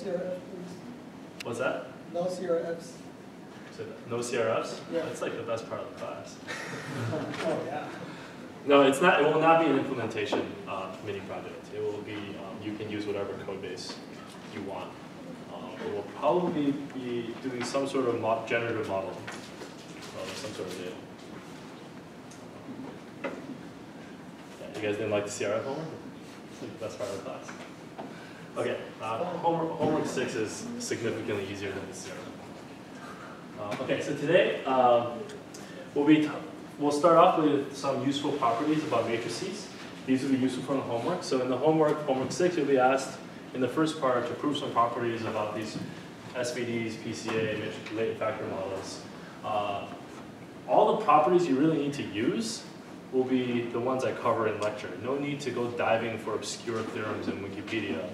CRF, please. What's that? No CRFs. So no CRFs? Yeah. That's like the best part of the class. Oh, yeah. No, it's not, it will not be an implementation uh, mini project. It will be, um, you can use whatever code base you want. Um, It will probably be doing some sort of mo- generative model, of some sort of data. Yeah, You guys didn't like the CRF homework? It's like the best part of the class. Okay, uh, homework, homework six is significantly easier than the CRF. Uh, Okay, so today, um, we'll be, we'll start off with some useful properties about matrices. These will be useful for the homework. So in the homework, homework six, you'll be asked in the first part to prove some properties about these SVDs, PCA, latent factor models. Uh, all the properties you really need to use will be the ones I cover in lecture. No need to go diving for obscure theorems in Wikipedia.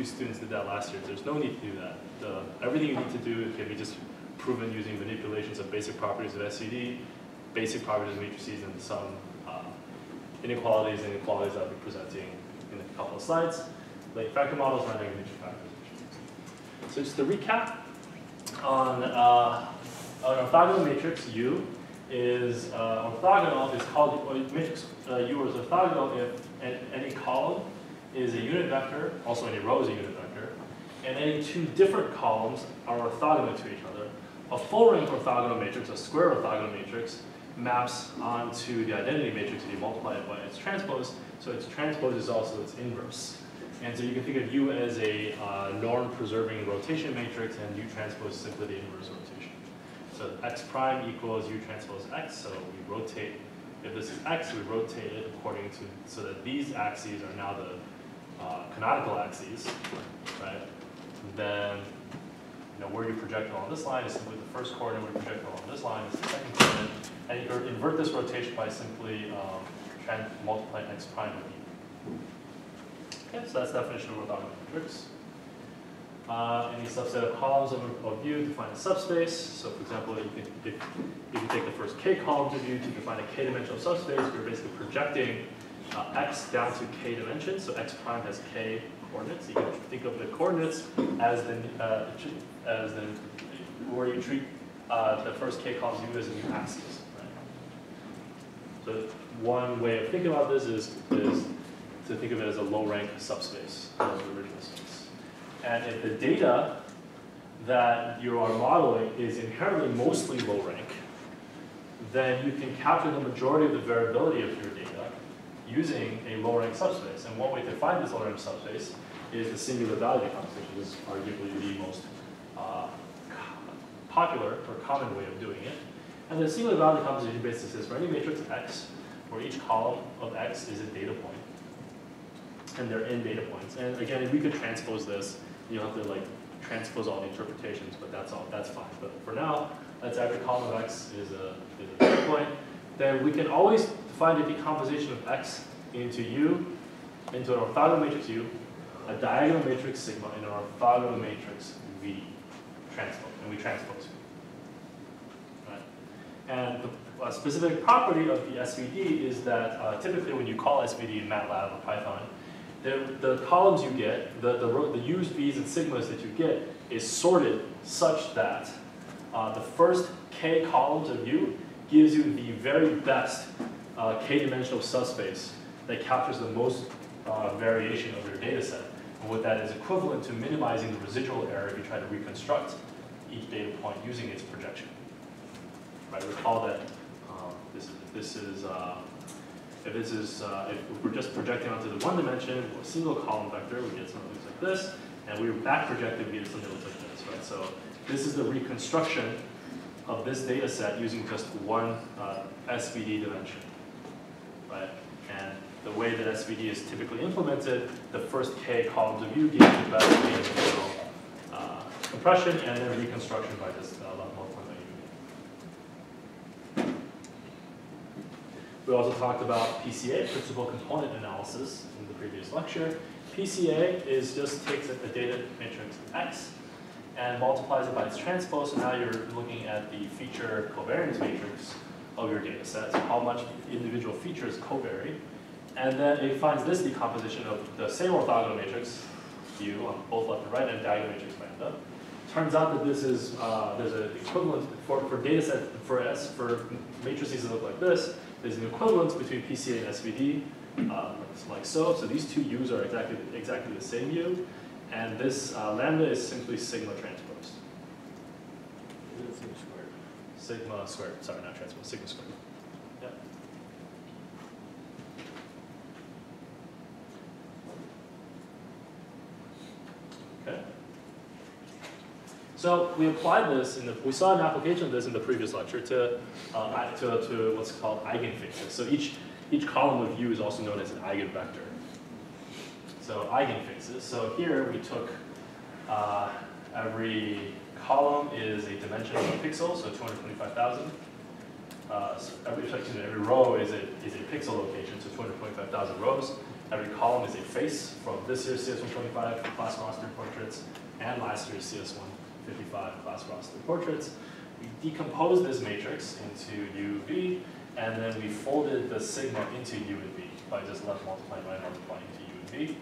Few students did that last year. There's no need to do that. The, everything you need to do can be just proven using manipulations of basic properties of SVD, basic properties of matrices, and some uh, inequalities and inequalities I'll be presenting in a couple of slides. Latent factor models, non-negative matrix factors. So just to recap, on uh, an orthogonal matrix U is uh, orthogonal is called matrix uh, U is orthogonal if any column is a unit vector, also any row is a unit vector, and any two different columns are orthogonal to each other. A full rank orthogonal matrix, a square orthogonal matrix, maps onto the identity matrix if you multiply it by its transpose, so its transpose is also its inverse. And so you can think of U as a uh, norm-preserving rotation matrix, and U transpose is simply the inverse rotation. So x prime equals U transpose x, so we rotate, if this is x, we rotate it according to, so that these axes are now the uh, canonical axes, right? Then, you know, where you project along this line is simply the first coordinate, where you project along this line is the second coordinate, and you invert this rotation by simply um, multiplying x prime with e. Okay, so that's the definition of orthogonal matrix. Uh, any subset of columns of, of U define a subspace. So for example, you can, if, if you take the first k columns of U to define a k-dimensional subspace, you're basically projecting uh, x down to k dimensions. So x prime has k coordinates. You can think of the coordinates as the, uh, as the, where you treat uh, the first k columns U as a new axis. Right? So one way of thinking about this is, is to think of it as a low rank subspace of the original space. And if the data that you are modeling is inherently mostly low rank, then you can capture the majority of the variability of your data using a low rank subspace. And one way to find this low rank subspace is the singular value decomposition, which is arguably the most uh, popular or common way of doing it. And the singular value decomposition basically says for any matrix X, where each column of X is a data point, and they're in data points. And again, if we could transpose this, you'll have to like transpose all the interpretations, but that's all, that's fine. But for now, let's say every column of X is a, is a data point. Then we can always find a decomposition of X into U, into an orthogonal matrix U, a diagonal matrix sigma, and an orthogonal matrix V transpose, and we transpose. Right? And the specific property of the SVD is that uh, typically when you call SVD in MATLAB or Python, the, the columns you get, the, the, the U's, V's, and sigmas that you get is sorted such that uh, the first k columns of U gives you the very best uh, k-dimensional subspace that captures the most uh, variation of your data set. And what that is equivalent to minimizing the residual error if you try to reconstruct each data point using its projection. Right, recall that um, this is, this is uh, if this is, uh, if we're just projecting onto the one dimension, a single column vector, we get something like this, and we back projected, we get something like this, right? So this is the reconstruction of this data set using just one uh, SVD dimension, right? And the way that SVD is typically implemented, the first k columns of U gives you the best k uh, compression, and then reconstruction by this uh, multiple by U. We also talked about PCA, principal component analysis, in the previous lecture. PCA is just takes a data matrix X and multiplies it by its transpose, so now you're looking at the feature covariance matrix of your data set, so how much individual features covary. And then it finds this decomposition of the same orthogonal matrix view on both left and right and diagonal matrix lambda. Turns out that this is, uh, there's an equivalent for, for data set, for S, for matrices that look like this, there's an equivalence between PCA and SVD, uh, like so. So these two U's are exactly, exactly the same U, and this uh, lambda is simply sigma transpose. Sigma squared, Sigma squared. sorry, not transpose, sigma squared. Yep. Okay. So we applied this in the, we saw an application of this in the previous lecture to, uh, to, to what's called eigenfaces. So each, each column of U is also known as an eigenvector. So eigenfaces, so here we took, uh, every column is a dimension of a pixel, so 225,000. Uh, so every, every row is a, is a pixel location, so 225,000 rows. Every column is a face from this year's CS125 class roster portraits and last year's CS155 class roster portraits. We decomposed this matrix into U, V, and then we folded the sigma into U and V by just left multiplying, right multiplying to U and V.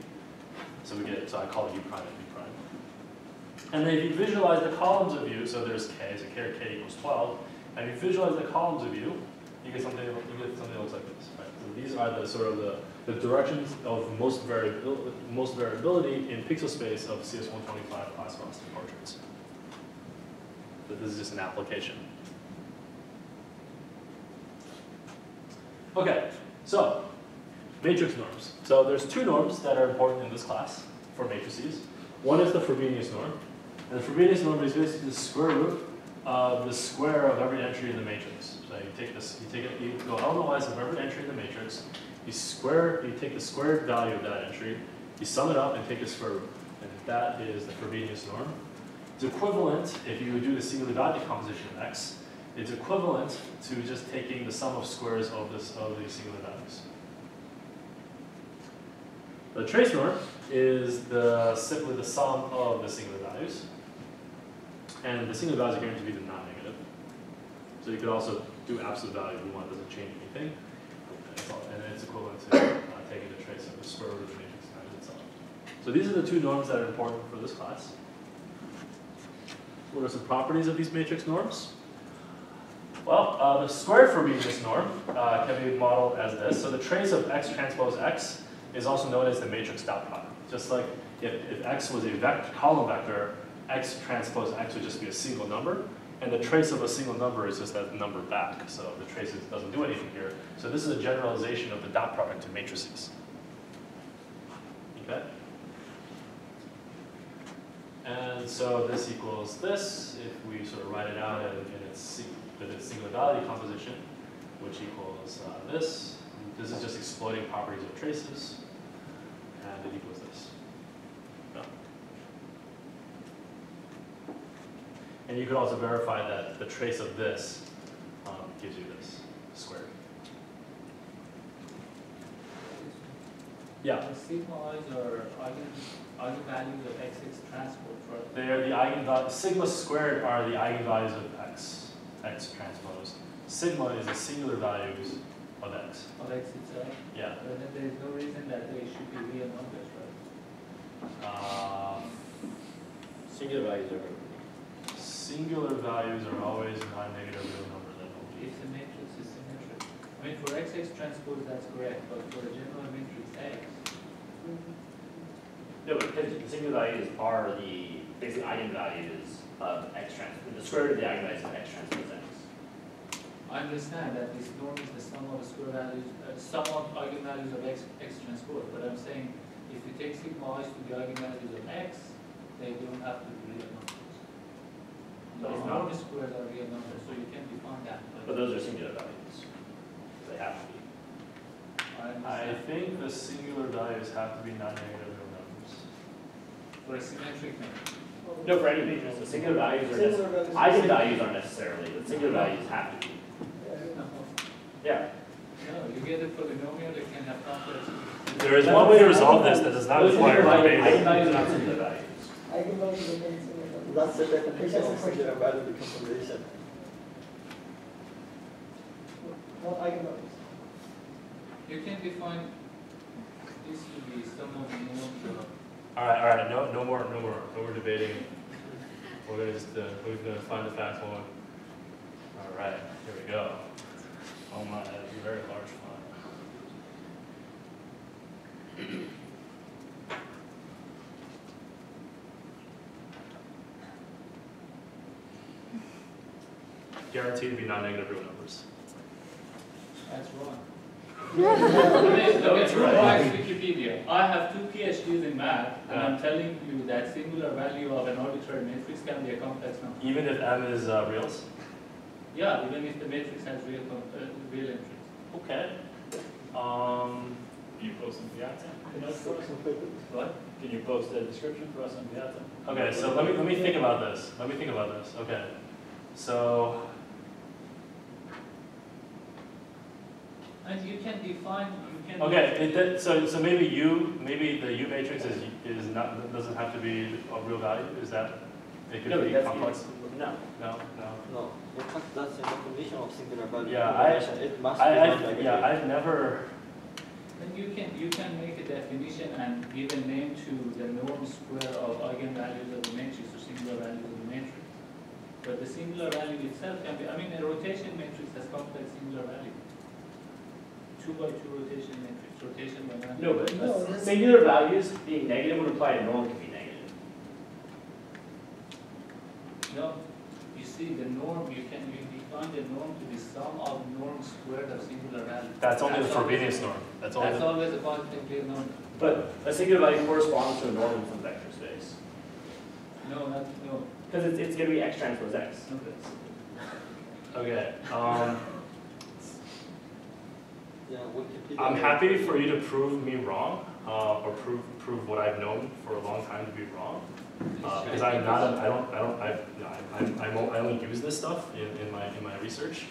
So we get, so I call U prime and V prime. And then if you visualize the columns of U, so there's K, so K K equals 12, and if you visualize the columns of U, you get something, you get something that looks like this, right? So these are the sort of the, the directions of most variability, most variability in pixel space of CS125 class roster portraits. But this is just an application. Okay, so matrix norms. So there's two norms that are important in this class for matrices. One is the Frobenius norm, and the Frobenius norm is basically the square root of the square of every entry in the matrix. So you take this, you take it, you go elementize of every entry in the matrix, you square, you take the squared value of that entry, you sum it up and take the square root. And that is the Frobenius norm. It's equivalent, if you do the singular value decomposition of x, it's equivalent to just taking the sum of squares of this of these singular values. The trace norm is the simply the sum of the singular values. And the singular values are guaranteed to be the non-negative. So you could also do absolute value if you want, it doesn't change anything. And it's equivalent to uh, taking the trace of the square root of the matrix times itself. So these are the two norms that are important for this class. What are some properties of these matrix norms? Well, uh, the squared Frobenius norm uh, can be modeled as this. So the trace of x transpose x is also known as the matrix dot product. Just like if, if x was a vector, column vector, x transpose x would just be a single number, and the trace of a single number is just that number back. So the trace doesn't do anything here. So this is a generalization of the dot product to matrices. Okay? And so this equals this, if we sort of write it out in, in its, in its singular value composition, which equals uh, this. This is just exploiting properties of traces, and it equals this. Yeah. And you could also verify that the trace of this um, gives you this squared. Yeah, The sigma i's are eigen, eigenvalues of X transpose, right? they're the eigenvalues, sigma squared are the eigenvalues of x, x transpose. Sigma is the singular values of x. Of x itself, Yeah. but then there is no reason that they should be real numbers, right? Uh, Singular values are, singular values are always non-negative real numbers, I believe. It's a matrix, it's symmetric. I mean, for X, X transpose, that's correct, but for a general matrix X, no, because the singular values are the basic eigenvalues of x transpose, the square root of the eigenvalues of x transpose x. I understand that this norm is the sum of the square values, uh, sum of eigenvalues of x, x transpose, but I'm saying if you take sigma i's to the eigenvalues of x, they don't have to be real numbers. But it's The not. norm squares are real numbers, so you can define that, But but those are singular values. They have to be. I I think the singular values have to be non-negative real numbers. For a symmetric matrix. No, for any matrix, the singular values are Singular necessarily, values. eigenvalues aren't necessarily, the singular values have to be. No, Yeah. no, you get a polynomial that can have complex. There is one way to resolve this that does not Those require singular values- debating. Eigenvalues are not singular values. Eigenvalues are very similar. That's the definition of singular value decomposition. Not eigenvalues. You can define this to be sum of norms of All right, all right, no, no more, no more, no more debating. We're gonna just, uh, we're gonna find the fast one. All right, here we go. Oh my, that's a very large font. Guaranteed to be non-negative real numbers. That's wrong. Okay, No, it's okay, right. Wikipedia? I have two PhDs in math, and I'm telling you that singular value of an arbitrary matrix can be a complex number. Even if m is uh, reals? Yeah, even if the matrix has real, com- uh, real entries. Okay. Um, Can you post in Piazza? Can you post- What? Can you post a description for us on Piazza? okay, so let me, let me think about this. Let me think about this. Okay. So, And you can define, you can. okay, it, that- so, so maybe U, maybe the U matrix is, is not, doesn't have to be a real value? Is that, it No, could be that's, complex? No. No, no. No, in fact, that's the definition of singular value. Yeah, I- combination. It must be I, I, yeah, I've never, Then you can, you can make a definition and give a name to the norm square of eigenvalues of the matrix or singular values of the matrix. But the singular value itself can be, I mean, a rotation matrix has complex singular value. Two by two rotation matrix, rotation by one. No, but No, singular values being negative would imply a norm can be negative. No, you see, the norm, you can, you define the norm to be sum of norm squared of singular value. that's only the always- Frobenius norm. That's only That's the, always a positive real number. But a singular value corresponds to a norm in some vector space. No, not, no, Because it's, it's gonna be x transpose x. no. okay, um, Yeah, I'm happy for you to prove me wrong, uh, or prove, prove what I've known for a long time to be wrong. Uh, because I'm not, a- I don't, I don't, I, I'm, I'm, o- I only use this stuff in, in my, in my research.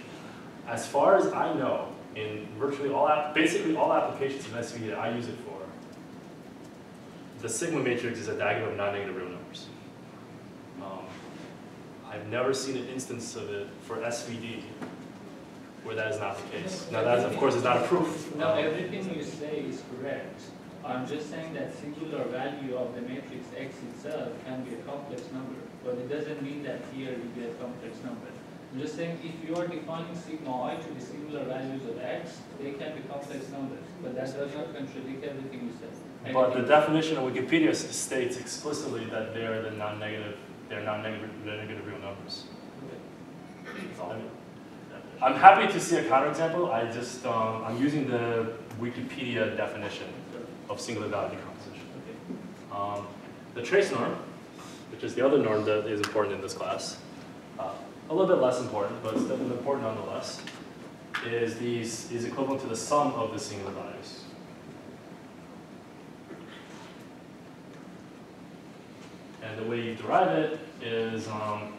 As far as I know, in virtually all, app, basically all applications of SVD that I use it for, the sigma matrix is a diagonal of non-negative real numbers. Um, I've never seen an instance of it for SVD where that is not the case. Now, that is, of course, is not a proof. No, everything you say is correct. I'm just saying that singular value of the matrix X itself can be a complex number, but it doesn't mean that here you get a complex number. I'm just saying if you are defining sigma i to be singular values of X, they can be complex numbers, but that does not contradict everything you said. But the definition of Wikipedia states explicitly that they are the non-negative, they're non-negative, they're negative real numbers. That's all I mean. I'm happy to see a counterexample, I just, um, I'm using the Wikipedia definition of singular value decomposition. Okay. Um, the trace norm, which is the other norm that is important in this class, uh, a little bit less important, but still important nonetheless, is these is equivalent to the sum of the singular values. And the way you derive it is, um,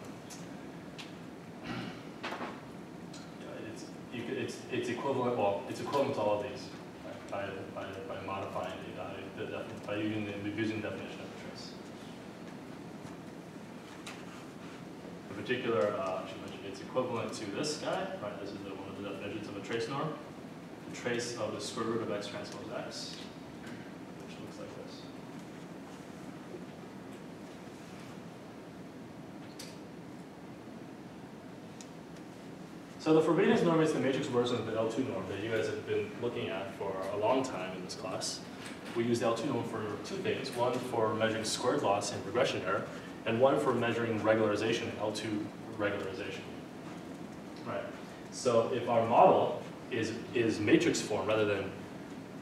it's, it's, it's equivalent, well, it's equivalent to all of these by, by, by modifying the the by using the, using definition of the trace. In particular, uh, I mention it's equivalent to this guy, right? This is the, one of the definitions of a trace norm. The trace of the square root of x transpose x, which looks like this. So the Frobenius norm is the matrix version of the L2 norm that you guys have been looking at for a long time in this class. We use the L2 norm for two things. One for measuring squared loss and regression error, and one for measuring regularization, L2 regularization. Right. So if our model is, is matrix form rather than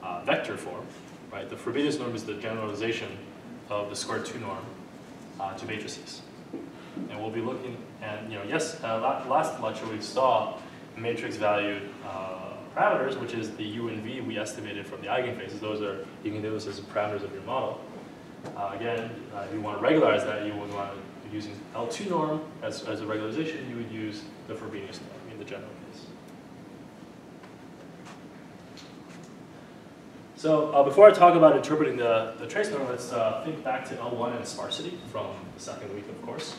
uh, vector form, right, the Frobenius norm is the generalization of the square 2 norm uh, to matrices. And we'll be looking, and you know, yes, uh, la- last lecture we saw matrix valued uh, parameters, which is the u and v we estimated from the eigenfaces. Those are, you can do this as parameters of your model. Uh, again, uh, if you want to regularize that, you would want to, using L2 norm as, as a regularization, you would use the Frobenius norm in the general case. So uh, before I talk about interpreting the, the trace norm, let's uh, think back to L1 and sparsity from the second week, of course.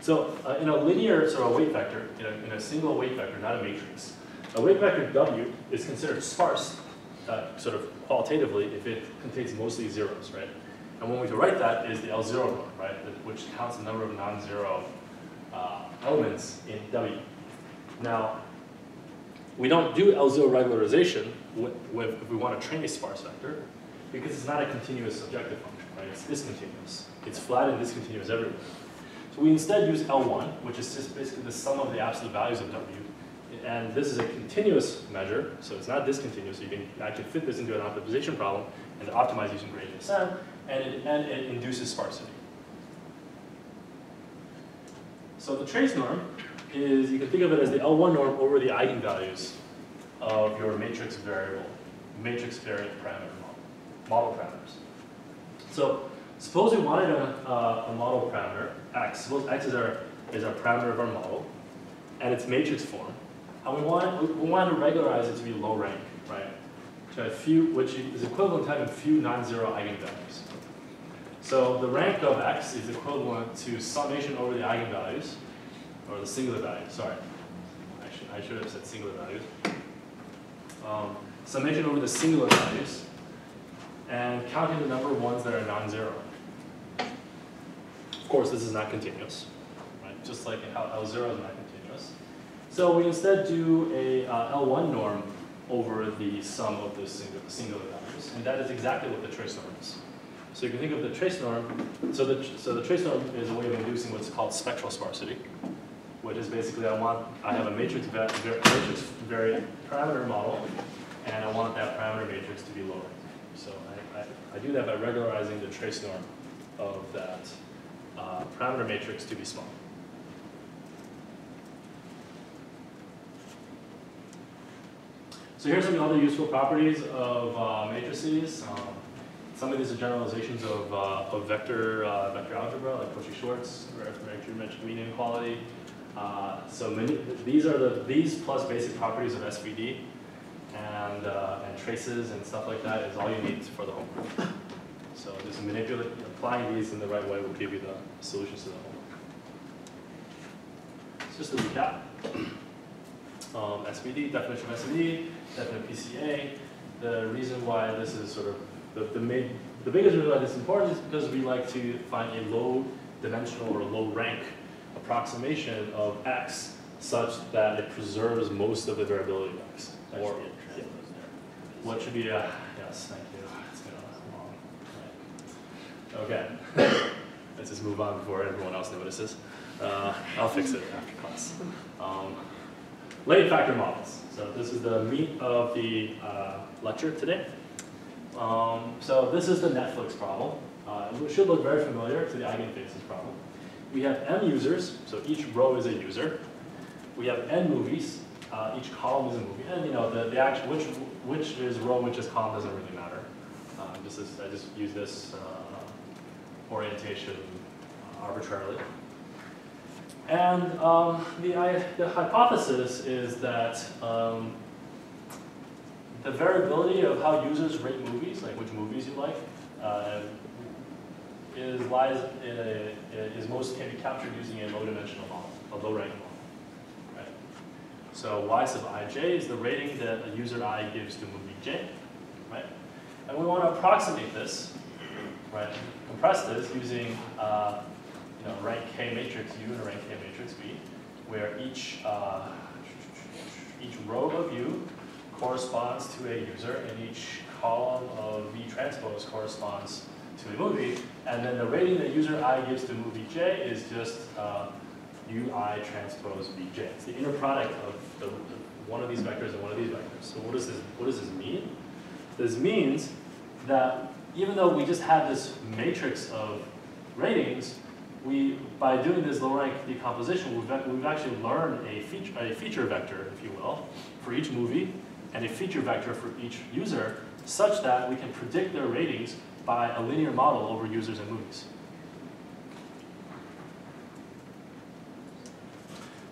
So uh, in a linear sort of weight vector, in a, in a single weight vector, not a matrix, a weight vector W is considered sparse, uh, sort of qualitatively, if it contains mostly zeros, right? And one way to write that is the L0 norm, right, which counts the number of non-zero uh, elements in W. Now, we don't do L0 regularization with, with, if we want to train a sparse vector, because it's not a continuous objective function, right? It's discontinuous. It's flat and discontinuous everywhere. So we instead use L1, which is just basically the sum of the absolute values of W. And this is a continuous measure, so it's not discontinuous. So you can actually fit this into an optimization problem and optimize using gradient descent, and it, and it induces sparsity. So the trace norm is, you can think of it as the L1 norm over the eigenvalues of your matrix variable, matrix variant parameter model, model parameters. So suppose we wanted a, uh, a model parameter, x, suppose x is our, is our parameter of our model, and it's matrix form, and we want, we want to regularize it to be low rank, right? To have few, which is equivalent to having few non-zero eigenvalues. So the rank of x is equivalent to summation over the eigenvalues, or the singular values, sorry. I should, I should have said singular values. Um, summation over the singular values, and counting the number of ones that are non-zero. Of course, this is not continuous, right? Just like how L0 is not continuous. So we instead do a uh, L1 norm over the sum of the singular, singular values, and that is exactly what the trace norm is. So you can think of the trace norm, so the, so the trace norm is a way of inducing what's called spectral sparsity, which is basically I want, I have a matrix, va- matrix variant parameter model, and I want that parameter matrix to be lower. So I, I, I do that by regularizing the trace norm of that uh, parameter matrix to be small. So here's some other useful properties of uh, matrices. Um, some of these are generalizations of, uh, of vector, uh, vector algebra, like Cauchy-Schwarz, geometric mean inequality. Uh, so many, these are the, these plus basic properties of SVD and, uh, and traces and stuff like that is all you need for the homework. So just manipulate, applying these in the right way will give you the solutions to the homework. So just to recap, um, SVD, definition of SVD, definition of PCA. The reason why this is sort of, the, the main, the biggest reason why this is important is because we like to find a low dimensional or low rank approximation of X such that it preserves most of the variability of X. Or, what should be a, yes, thank you, it's been a long, right. Okay, let's just move on before everyone else notices. Uh, I'll fix it after class. Um, Latent factor models. So this is the meat of the uh, lecture today. Um, so this is the Netflix problem. Uh, it should look very familiar to the eigenfaces problem. We have m users, so each row is a user. We have n movies. Uh, each column is a movie, and you know the, the actual which which is row, which is column doesn't really matter. Um, this is I just use this uh, orientation arbitrarily. And um, the, I, the hypothesis is that um, the variability of how users rate movies, like which movies you like, uh, is lies in a, is most can be captured using a low-dimensional model, a low-rank model. Right? So y sub ij is the rating that a user i gives to movie j, right? And we want to approximate this, right? Compress this using uh, you know, rank K matrix U and rank K matrix V, where each, uh, each row of U corresponds to a user and each column of V transpose corresponds to a movie, and then the rating that user I gives to movie J is just uh, UI transpose Vj. It's the inner product of the- one of these vectors and one of these vectors. So what does this, what does this mean? This means that even though we just have this matrix of ratings, we, by doing this low rank decomposition, we've, we've actually learned a feature, a feature vector, if you will, for each movie, and a feature vector for each user, such that we can predict their ratings by a linear model over users and movies.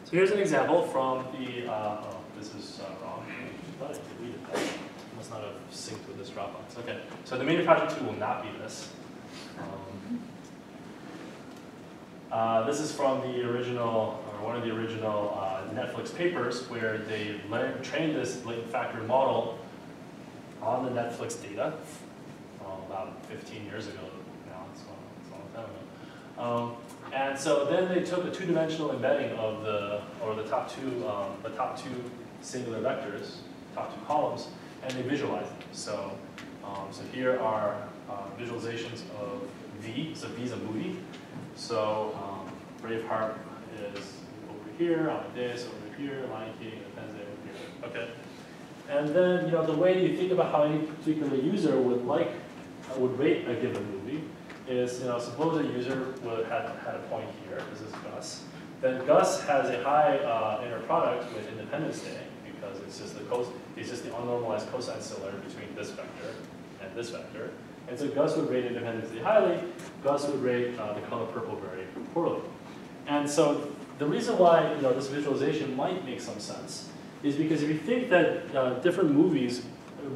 So here's an example from the, uh, oh, this is uh, wrong. I thought I deleted that. Must not synced with this Dropbox. Okay, so the main project two will not be this. Um, uh, this is from the original, or one of the original uh, Netflix papers where they learned, trained this latent factor model on the Netflix data uh, about 15 years ago now. It's a long time Um, and so then they took a two-dimensional embedding of the, or the top two, um, the top two singular vectors, top two columns, and they visualize them. So, um, so here are uh, visualizations of V. So V is a movie. So um, Braveheart is over here, Amadeus over here, Lion King, Rapunzel over here. Okay. And then you know the way you think about how any particular user would like uh, would rate a given movie is you know suppose a user would had had a point here. This is Gus. Then Gus has a high uh, inner product with Independence Day because it's just the cos it's just the unnormalized cosine scalar between this vector and this vector. And so Gus would rate Independence highly. Gus would rate uh, the color purple very poorly. And so the reason why you know this visualization might make some sense is because if you think that uh, different movies,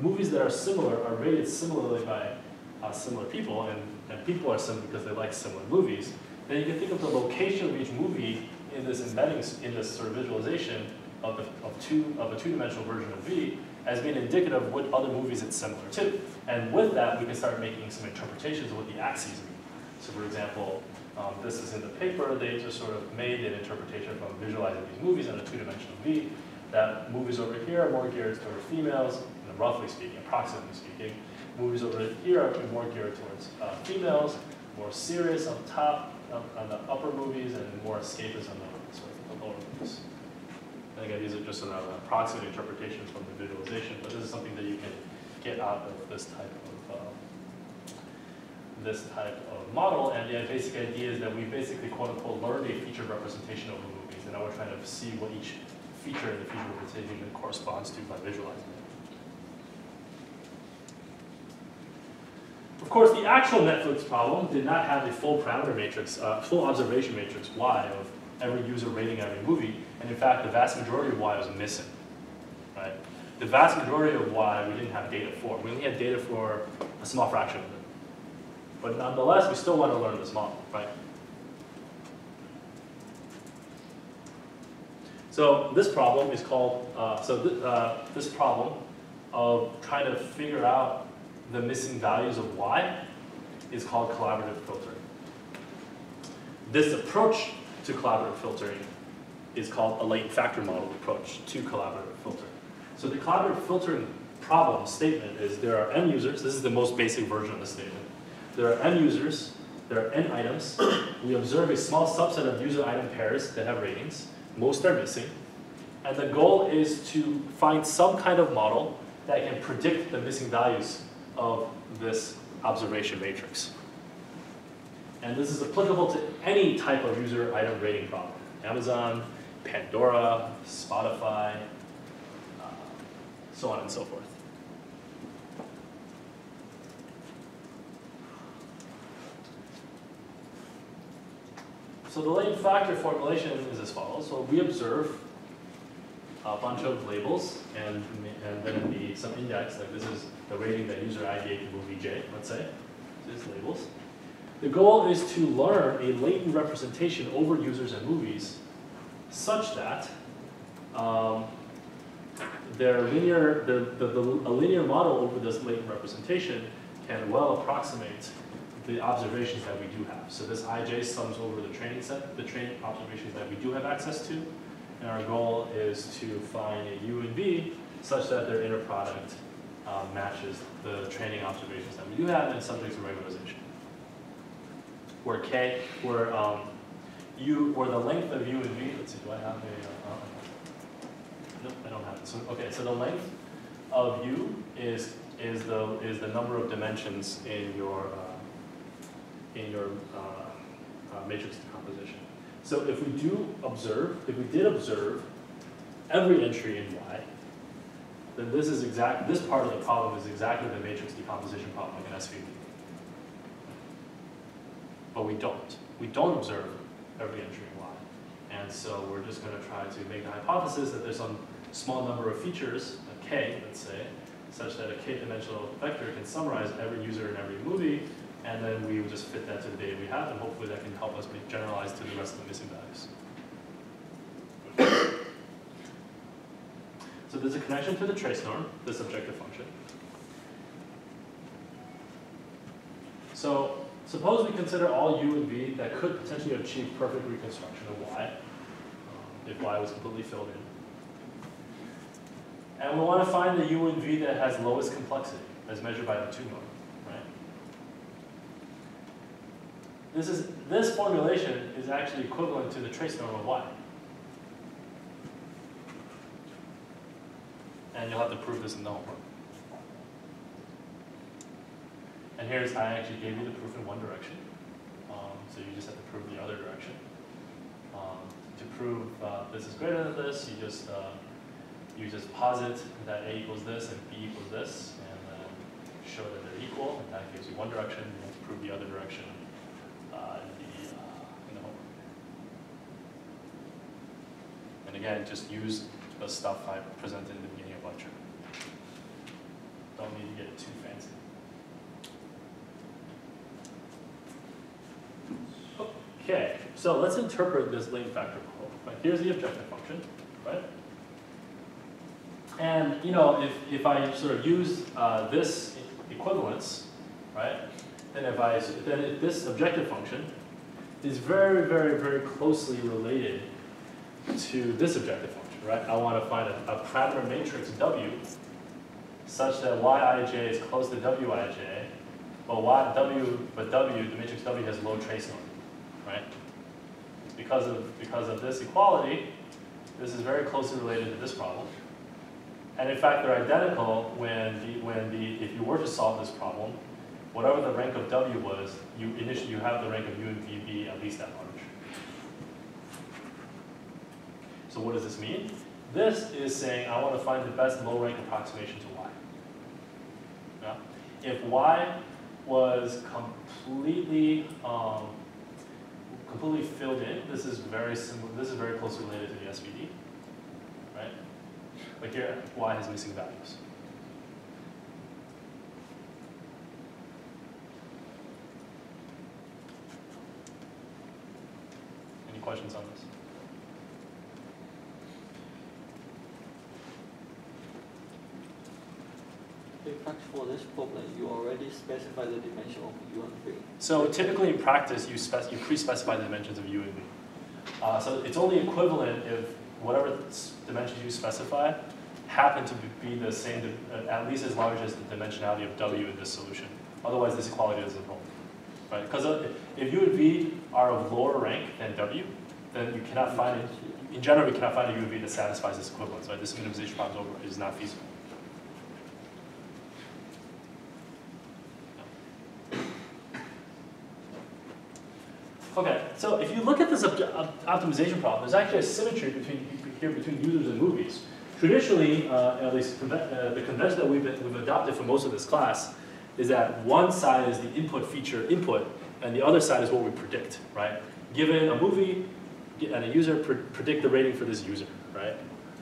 movies that are similar are rated similarly by uh, similar people, and, and people are similar because they like similar movies, then you can think of the location of each movie in this embedding, in this sort of visualization of, the, of, two, of a two-dimensional version of V as being indicative of what other movies it's similar to. And with that, we can start making some interpretations of what the axes mean. So for example, um, this is in the paper, they just sort of made an interpretation from visualizing these movies in a two-dimensional V, that movies over here are more geared toward females, know, roughly speaking, approximately speaking. Movies over here are more geared towards uh, females, more serious on top, um, on the upper movies, and more escapist on the, sort of the lower movies. Think I use it just an approximate interpretation from the visualization, but this is something that you can get out of this type of uh, this type of model. And the basic idea is that we basically quote unquote learned a feature representation of the movies, and now we're trying to see what each feature in the feature representation corresponds to by visualizing it. Of course, the actual Netflix problem did not have a full parameter matrix, uh, full observation matrix Y of every user rating every movie, and in fact, the vast majority of Y was missing, right? The vast majority of Y we didn't have data for. We only had data for a small fraction of it. But nonetheless, we still want to learn this model, right? So this problem is called, uh, so th uh, this problem of trying to figure out the missing values of y is called collaborative filtering. This approach to collaborative filtering is called a latent factor model approach to collaborative filtering. So the collaborative filtering problem statement is there are n users, this is the most basic version of the statement. There are n users, there are n items, we observe a small subset of user item pairs that have ratings, most are missing, and the goal is to find some kind of model that can predict the missing values of this observation matrix. And this is applicable to any type of user item rating problem. Amazon, Pandora, Spotify, uh, so on and so forth. So the latent factor formulation is as follows. So we observe a bunch of labels and, and then the, some index, like this is the rating that user I gave movie J, let's say. So it's labels. The goal is to learn a latent representation over users and movies such that um, their linear, the, the, the, a linear model over this latent representation can well approximate the observations that we do have. So this ij sums over the training set, the training observations that we do have access to, and our goal is to find a u and v such that their inner product uh, matches the training observations that we do have and subject to regularization. Where k, where um, u, where the length of u and v, let's see, do I have a, uh, nope, I don't have it. So, okay, so the length of u is, is, the, is the number of dimensions in your, uh, in your uh, uh, matrix decomposition. So if we do observe, if we did observe every entry in y, then this is exact, this part of the problem is exactly the matrix decomposition problem in SVD. But we don't. We don't observe every entry in y. And so we're just going to try to make the hypothesis that there's some small number of features, a k, let's say, such that a k-dimensional vector can summarize every user in every movie, and then we would just fit that to the data we have, and hopefully that can help us make generalize to the rest of the missing values. So there's a connection to the trace norm, this objective function. So, suppose we consider all u and v that could potentially achieve perfect reconstruction of y, um, if y was completely filled in. And we want to find the u and v that has lowest complexity, as measured by the two mode, right? This is, this formulation is actually equivalent to the trace norm of y. And you'll have to prove this in the homework. And here's, I actually gave you the proof in one direction. Um, so you just have to prove the other direction. Um, to prove uh, this is greater than this, you just uh, you just posit that A equals this and B equals this, and then show that they're equal. And that gives you one direction. You have to prove the other direction uh, in the uh, in the homework. And again, just use the stuff I presented in the beginning of lecture. Don't need to get it too fancy. Okay, so let's interpret this latent factor model. Right, here's the objective function, right? And you know, if, if I sort of use uh, this equivalence, right, then if I then if this objective function is very, very, very closely related to this objective function, right? I want to find a, a parameter matrix W such that Yij is close to Wij, but Y, W, but W, the matrix W has low trace norm, right? Because of, because of this equality, this is very closely related to this problem. And in fact, they're identical when the, when the, if you were to solve this problem, whatever the rank of W was, you initially, you have the rank of U and V be at least that large. So what does this mean? This is saying I want to find the best low rank approximation to Y. Yeah? If Y was completely um, completely filled in, this is very similar, this is very closely related to the SVD, right? But here, Y has missing values. Any questions on this? In fact, for this problem, you already specify the dimension of U and V. So typically in practice, you you pre-specify the dimensions of U and V. Uh, so it's only equivalent if whatever dimensions you specify happen to be the same, uh, at least as large as the dimensionality of W in this solution. Otherwise, this equality doesn't hold, right? Because if U and V are of lower rank than W, then you cannot find it, in general, we cannot find a U and V that satisfies this equivalence, right? This minimization problem is not feasible. Okay, so if you look at this obj- op- optimization problem, there's actually a symmetry between here between users and movies. Traditionally, uh, at least conve- uh, the convention that we've, been, we've adopted for most of this class is that one side is the input feature input, and the other side is what we predict, right? Given a movie and a user, pre- predict the rating for this user, right?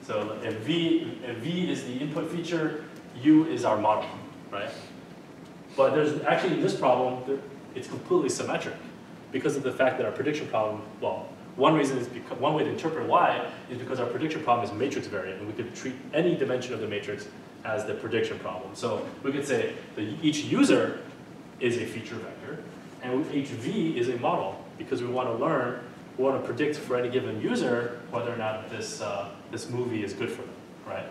So if V, if V is the input feature, U is our model, right? But there's actually in this problem, it's completely symmetric because of the fact that our prediction problem, well, one reason is because, one way to interpret why is because our prediction problem is matrix variant and we could treat any dimension of the matrix as the prediction problem. So we could say that each user is a feature vector and each V is a model because we want to learn, we want to predict for any given user whether or not this, uh, this movie is good for them, right?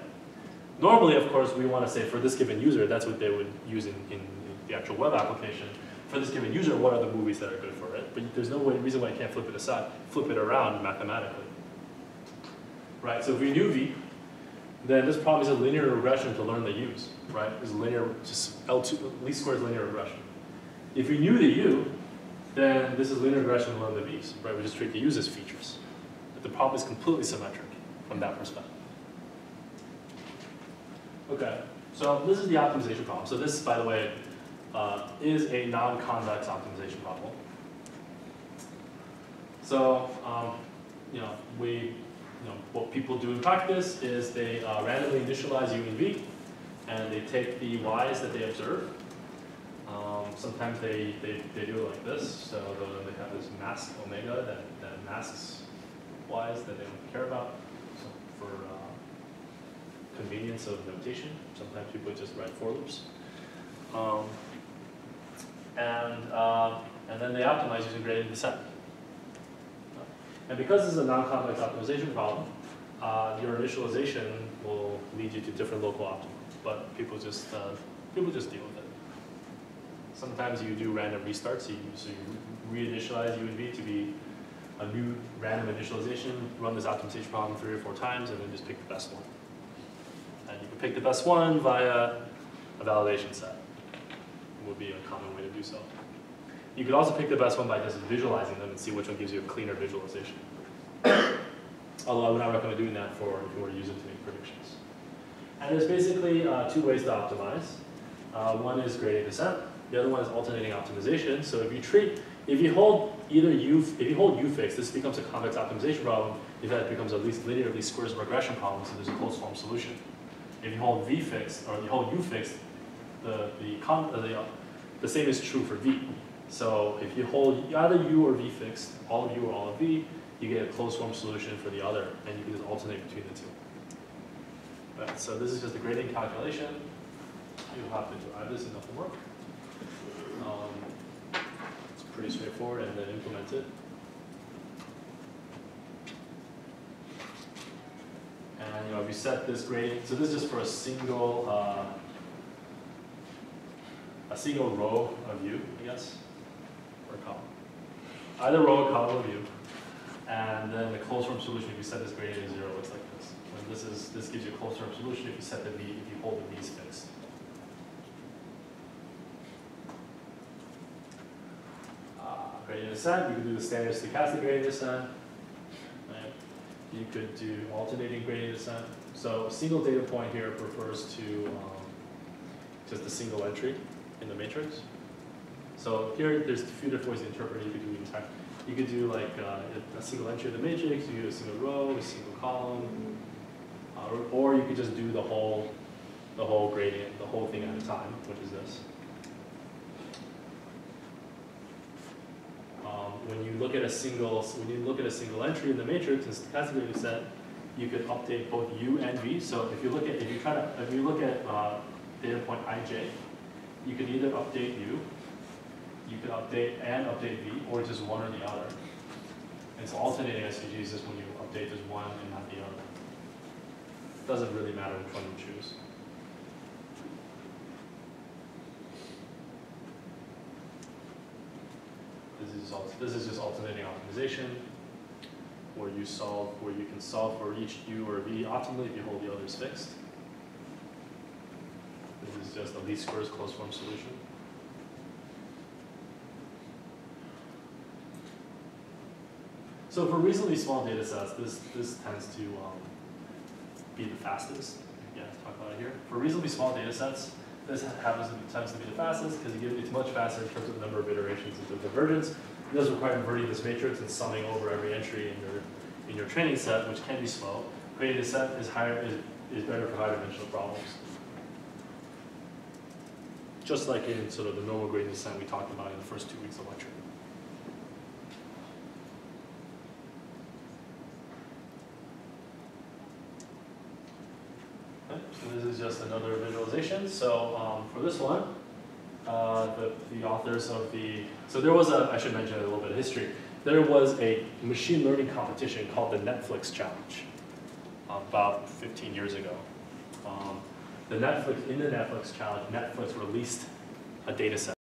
Normally, of course, we want to say for this given user, that's what they would use in, in the actual web application. For this given user, what are the movies that are good for it? But there's no way, reason why you can't flip it aside, flip it around mathematically. Right, so if we knew V, then this problem is a linear regression to learn the U's, right? It's linear, just L2, least squares linear regression. If we knew the U, then this is linear regression to learn the V's, right? We just treat the U's as features. But the problem is completely symmetric from that perspective. Okay, so this is the optimization problem. So this, by the way, uh, is a non-convex optimization problem. So, um, you know, we, you know, what people do in practice is they uh, randomly initialize U and V, and they take the y's that they observe. Um, sometimes they, they, they do it like this, so the- they have this mask omega that, that masks y's that they don't care about so for uh, convenience of notation. Sometimes people just write for loops. Um, and, um, and then they optimize using gradient descent. And because this is a non-convex optimization problem, uh, your initialization will lead you to different local optima, but people just, uh, people just deal with it. Sometimes you do random restarts, you, so you reinitialize U and V to be a new random initialization, run this optimization problem three or four times, and then just pick the best one. And you can pick the best one via a validation set, would be a common way to do so. You could also pick the best one by just visualizing them and see which one gives you a cleaner visualization. Although I would not recommend doing that for if you were to use it to make predictions. And there's basically uh, two ways to optimize. Uh, one is gradient descent. The other one is alternating optimization. So if you treat, if you hold either u, if you hold u fixed, this becomes a convex optimization problem. If that becomes a least linear least squares regression problem, so there's a closed form solution. If you hold v fixed or you hold u fixed, the the, con, uh, the, the same is true for v. So if you hold either u or v fixed, all of u or all of v, you get a closed form solution for the other, and you can just alternate between the two. Right, so this is just a gradient calculation. You'll have to drive this in the homework. Um, it's pretty straightforward, and then implement it. And you know, if you set this gradient, so this is just for a single, uh, a single row of u, I guess, or column. Either row or column of u. And then the closed form solution, if you set this gradient to zero, looks like this. And this is, this gives you a closed form solution if you set the v, if you hold the v's fixed. Uh, gradient descent, you could do the standard stochastic gradient descent. You could do alternating gradient descent. So a single data point here refers to um, just a single entry in the matrix. So here, there's a few different ways to interpret it. You could do entire, you could do like uh, a single entry in the matrix, you could do a single row, a single column, uh, or, or you could just do the whole, the whole gradient, the whole thing at a time, which is this. Um, when you look at a single, when you look at a single entry in the matrix in stochastic set, you could update both u and v. So if you look at, if you try to, if you look at uh, data point ij, you can either update u, you can update and update v, or just one or the other. And so alternating SVG is when you update just one and not the other. It doesn't really matter which one you choose. This is, this is just alternating optimization, where you solve, where you can solve for each u or v optimally if you hold the others fixed. This the least squares closed form solution. So for reasonably small data sets, this, this tends to um, be the fastest. Yeah, let's talk about it here. For reasonably small data sets, this happens to be, tends to be the fastest because it it's much faster in terms of the number of iterations of the divergence. It does require inverting this matrix and summing over every entry in your in your training set, which can be slow. Gradient descent is higher is, is better for high dimensional problems. Just like in sort of the normal gradient descent we talked about in the first two weeks of lecture. So this is just another visualization. So um, for this one, uh, the, the authors of the, so there was a, I should mention a little bit of history. There was a machine learning competition called the Netflix Challenge about 15 years ago. Um, the Netflix, in the Netflix Challenge, Netflix released a data set